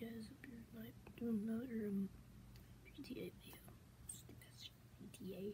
guys. Hope you're doing another um, GTA video. Let's do this. GTA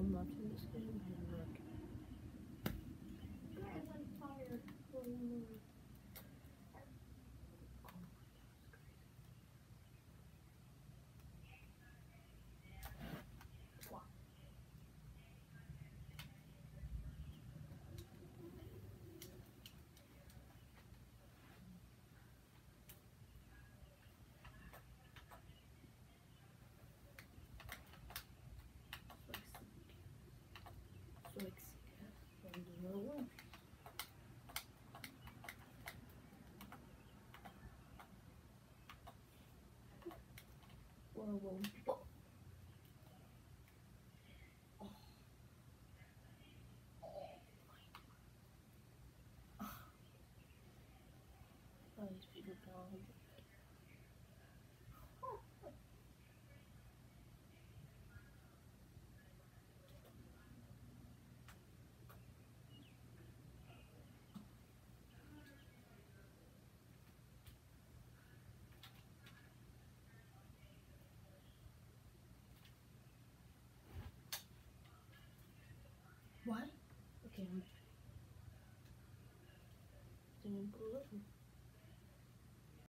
so much in this game. Whoa, whoa, whoa. Oh, these people don't. blue.